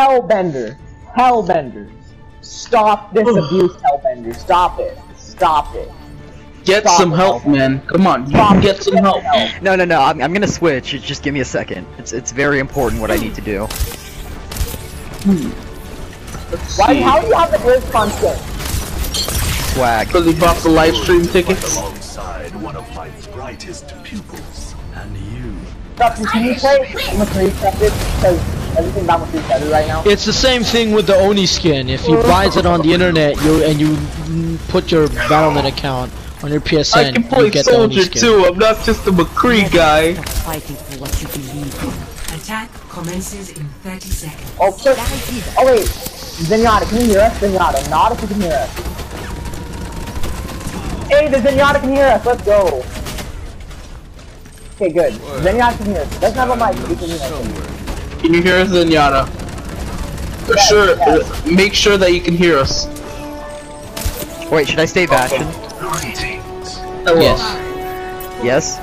Hellbender. Hellbender. Stop this abuse, Hellbender. Stop it. Stop it. Get Stop some it, help, Hellbender. man. Come on, you Stop can get some help. No, no, no. I'm, I'm gonna switch. Just give me a second. It's it's very important what I need to do. Hmm. Why? How do you have the BlizzCon skin? Swag. Because he bought the live stream tickets. alongside one of my brightest pupils. And you. Dustin, can you play McCree accepted? Because everything about McCree accepted right now. It's the same thing with the Oni skin. If you buys it on the internet, you and you put your Battle.net account on your PSN, I can play you get the Oni soldier too. I'm not just a McCree guy. Fighting for what you believe. Attack commences in 30 seconds. Oh, shit. Oh, wait. Zenyatta, can you hear us? Zenyatta, not if you can hear us. Hey, the Zenyatta can hear us. Let's go. Okay, good. Zenyatta can hear us. Doesn't have a mic, but he can hear us. Can you hear us, Zenyatta? For Yes, sure. yes. Make sure that you can hear us. Wait, should I stay Bastion? Greetings. Hello. Yes. Yes.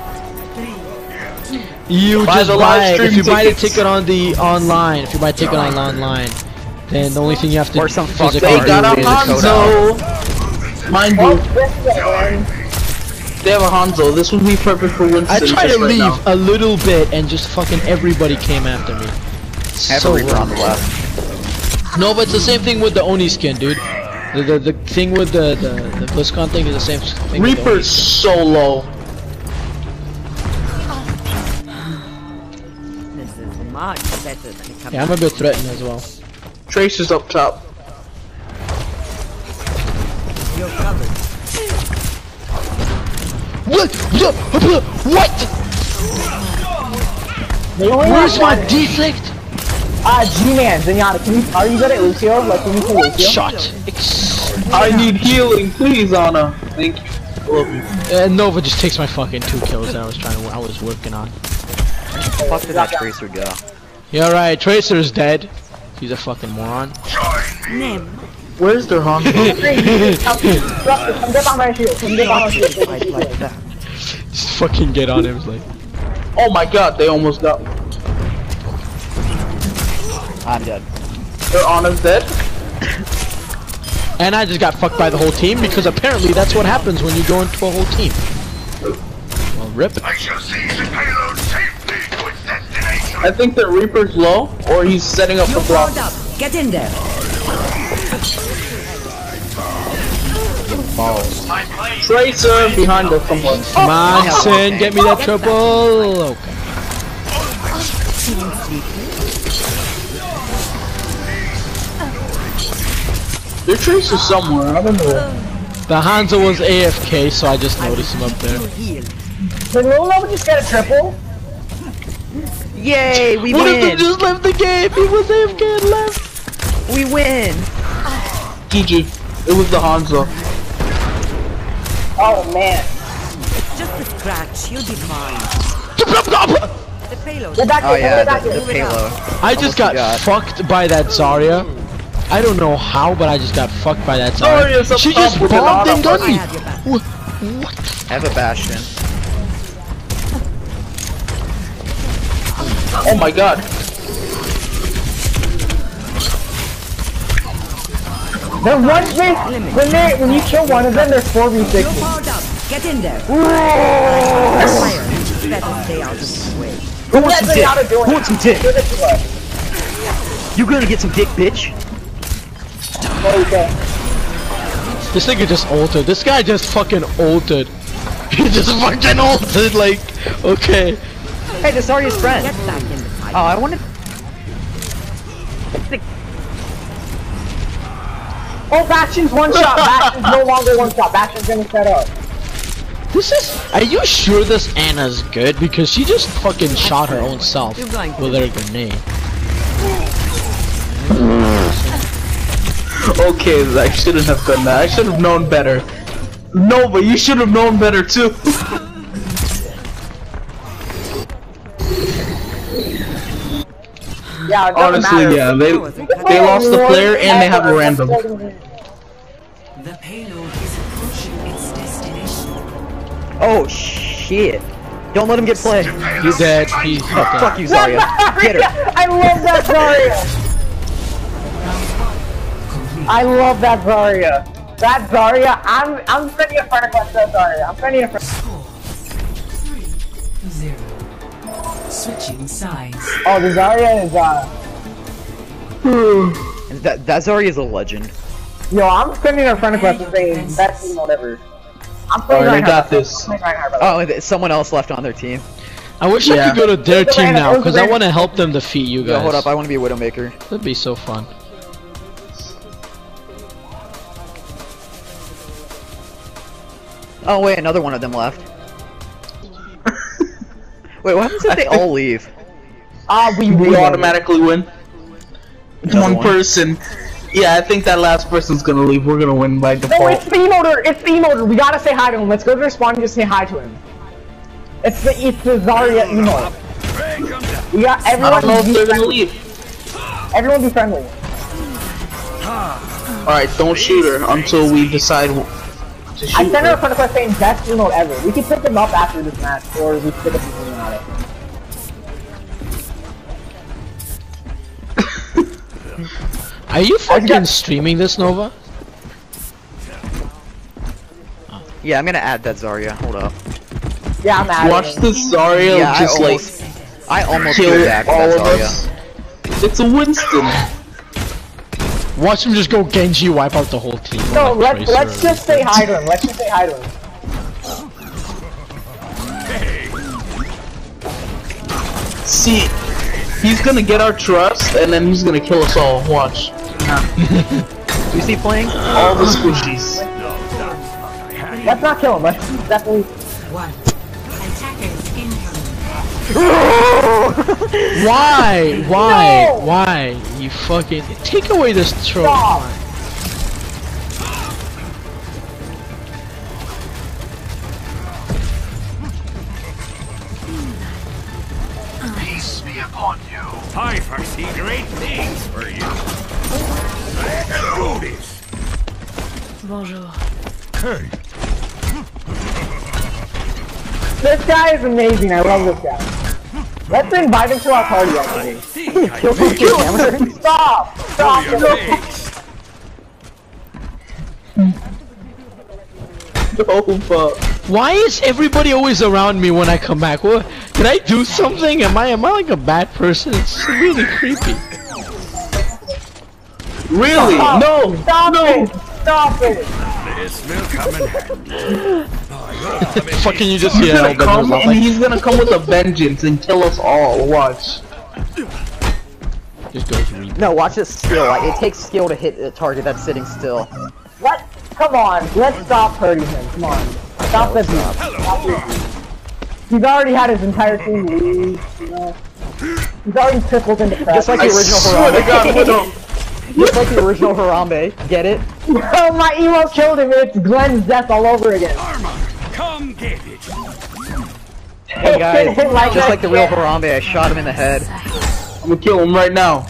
You Buy just the buy live it. stream If you buy the ticket on the online, if you buy a ticket on online, then the only thing you have to Or some physically fucked They do got a is Hanzo. Mind Oh, you, this is it, man. they have a Hanzo. This would be perfect for Winston. I tried to leave now. a little bit and just fucking everybody came after me. I have So a Reaper on the wrong. left. No, but it's the same thing with the Oni skin, dude. The the, the thing with the, the the BlizzCon thing is the same thing. with the Oni Reaper's skin. so low. This is much better than a Yeah, I'm a bit threatened as well. Tracer's up top. You're covered. What? What? Where's my one. deflect? Ah, G-Man, Zenyatta, can you, are you good at Lucio? Like, can you play Lucio? Shot. I need healing, please, Ana. Thank you. Love you. uh, Nova just takes my fucking two kills that I was trying to, I was working on. Fuck did that Tracer go? Yeah, right. Tracer's dead. He's a fucking moron. Nem. Where's their Hanzo? Come come get on my shield, come get on my shield. Like, like that. Just fucking get on him. Like, oh my god, they almost got. I'm dead. Their Ana's dead. and I just got fucked by the whole team because apparently that's what happens when you go into a whole team. Well, rip. I shall seize the payload safely to its destination. I think that Reaper's low, or he's setting up You're the block. powered up. Get in there. My blade Tracer behind us somewhere. Come on, Sin, get me that triple. Okay. Their Tracer's somewhere. I don't know. The Hanzo was AFK, so I just noticed him up there. Heal. Did Lolo just get a triple? Yay, we What if they win! just left the game? He was AFK and left. We win! GG. It was the Hanzo. Oh, man. Just a scratch. You'll be fine. The payload. Get Oh yeah, the, the payload. I just Almost got fucked by that Zarya. I don't know how, but I just got fucked by that Zarya's Zarya. up She top just with an bombed and auto. got I me. have. What? What? I have a Bastion. Oh my god. There's one v when they when you kill one of them, there's four v You're powered up. Get in there. Fire. Better stay out of the way. Who wants some dick? Who wants some dick? Give it to us. You gonna get some dick, bitch? What do you say? This nigga just altered. This guy just fucking altered. He just fucking altered. Like, okay. Hey, this Zarya's friend. Get back in the fight. Oh, I wanted. Oh, Bastion's one shot. Bastion's no longer one shot. Bastion's gonna set up. This is. Are you sure this Ana's good? Because she just fucking shot her own self You're going to with her grenade. Okay, I shouldn't have done that. I should have known better. No, but you should have known better too. Yeah, it Honestly, matter. yeah, they they lost the player and they have a random. The payload is approaching its destination. Oh shit! Don't let him get played. He's dead. He's Oh, fuck you, Zarya. Get her. I love that Zarya. I love that Zarya. That Zarya, I'm I'm sending a friend request to that Zarya. I'm sending a friend. Score. Three, zero. Switching sides. Oh, the Zarya is uh. That that Zarya is a legend. Yo, I'm sending a friend request and saying best emote ever. I'm playing Alright, I Reinhardt. got this. I'm playing Reinhardt, by the way. Oh, someone else left on their team. I wish I could go to their team now, because I want to help them defeat you guys. Yo, hold up, I want to be a Widowmaker. That'd be so fun. Oh wait, another one of them left. wait, what happens if they all leave? Ah, we We win. automatically win. One one. person. Yeah, I think that last person's gonna leave. We're gonna win by No, default. it's the emoter. It's the emoter. We gotta say hi to him. Let's go to the spawn and just say hi to him. It's the it's the Zarya emote. We got I everyone. don't know if be they're gonna friendly. leave. Everyone be friendly. Alright, don't shoot her until we decide to shoot I sent her a her. friend request saying best emote ever. We can pick them up after this match, or we pick up something on it. Are you fucking streaming this, Nova? Yeah, I'm gonna add that Zarya. Hold up. Yeah, I'm at Watch it. this Zarya Yeah, I just like almost, I almost kill go back all that of Zarya. us. It's a Winston. Watch him just go Genji wipe out the whole team. No, let's Tracer let's just say hi to him. Let's just say hi to him. See, he's gonna get our trust and then he's gonna kill us all. Watch. Who's he playing? All the squishies. Let's not kill him. Let's definitely. One. Attackers incoming. Why? Why? No! Why? You fucking take away this troll. Stop. Peace be upon you. I foresee great things for you. Let's. Bonjour. Hey, This guy is amazing. I love this guy. Let's invite him to our party. Actually. think I Kill him, may. Stop! Stop! your Kill face. Oh fuck. Why is everybody always around me when I come back? What? Did I do something? Am I am I like a bad person? It's really creepy. Really? Stop. No! Stop no! it! Stop it! This will come in handy. Oh, you'll have Fucking you just He's see gonna come and like, he's gonna come with a vengeance and kill us all. Watch. just goes reap. No, watch this skill. Like, it takes skill to hit a target that's sitting still. What? come on. Let's stop hurting him. Come on. Stop this. beat. Stop the. He's already had his entire team leave. You know. He's already tripled into press. Just like the I original swear God, Harambe. Just like the original Harambe. Get it? Oh, my emo killed him. It's Glenn's death all over again. Armor, come get it. Hey guys, like just like the real yeah. Harambe, I shot him in the head. I'm gonna kill him right now.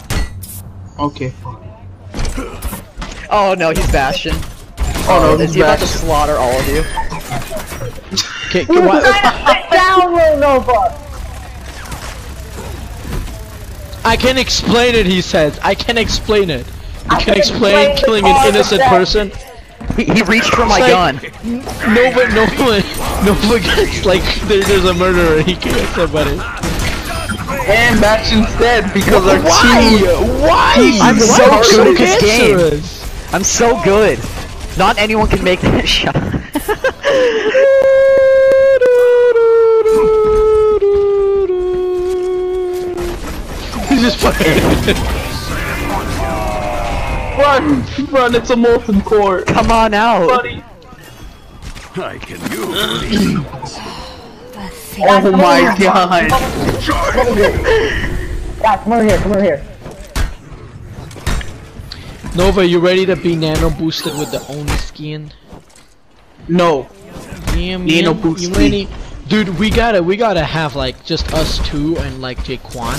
Okay. Oh no, he's Bastion. Oh no, Is he's he about to slaughter all of you? Okay, He was why- trying to sit down, Lil Nova. I can explain it, he says. I can explain it. You I can can explain explain killing an innocent person. He, he reached for my It's gun. like- Nova, Nova, Nova gets like there, there's a murderer. He killed somebody. And Bastion's dead because our Why? team. Why? I'm Why so are you good at this game. I'm so good. Not anyone can make that shot. He's just fucking. Run! Run, it's a molten core. Come on out. Buddy. I can use these. Oh my god. Guys, come over here. Come over here. Nova, you ready to be nano boosted with the Oni skin? No. Yeah, man. Nano You boosted. ready? Dude, we gotta, we gotta have like just us two and like Jaquan.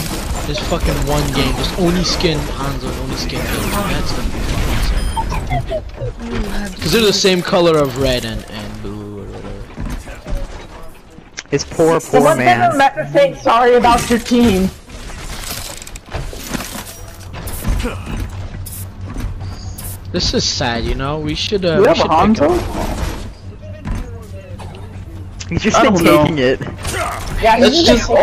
Just fucking one game, just only skin Hanzo, only skin. Hanzo. That's gonna be fucking sick. Cause they're the same color of red and and blue or whatever. His poor, poor Someone send a man. message saying sorry about your team. This is sad, you know. We should. Uh, Do we we have a should pick Hanzo? He's just I been don't know. taking it. Yeah, Let's he's just all,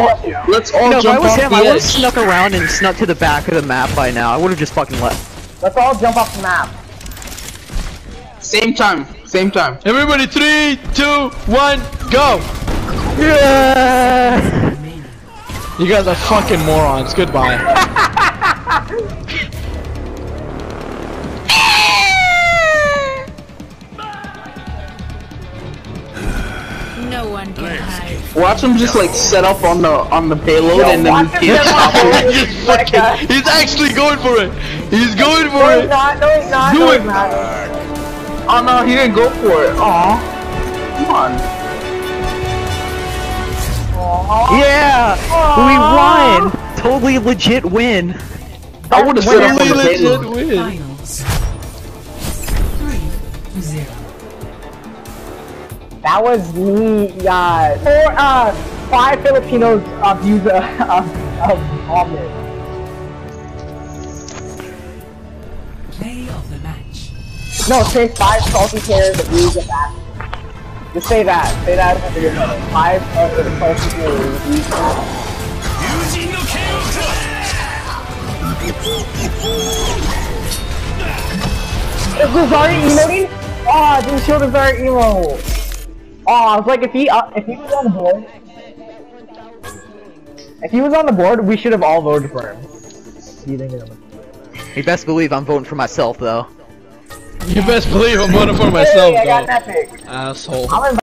let's all No, if I jump was off him, the I would have snuck around and snuck to the back of the map by now. I would have just fucking left. Let's all jump off the map. Same time, same time. Everybody, three, two, one, go! Yeah. You guys are fucking morons. Goodbye. No one can hide. Watch him just like set up on the on the payload Yo, and then he set up on it. it. Like that. He's actually going for it. He's going for No, he's it. not. No, he's not. Do no, it. he's not. Oh no, he didn't go for it. Aw. Come on. Yeah, we won. Totally legit win. I would have set up on Really the legit payload. win. Finals. Three, zero. That was me. Uh, four, uh, five Filipinos abuse uh, of of of the match. No, say five salty players abuse of that. Just say that. Say that at the beginning. Five uh, salty players abuse that. Is Lazari emoting? Aw, oh, didn't show Lazari emo. Aw, oh, I was like, if he uh, if he was on the board, if he was on the board, we should have all voted for him. You think of? You best believe I'm voting for myself though. You best believe I'm voting for myself, Hey, I got though. an epic. Asshole. I'm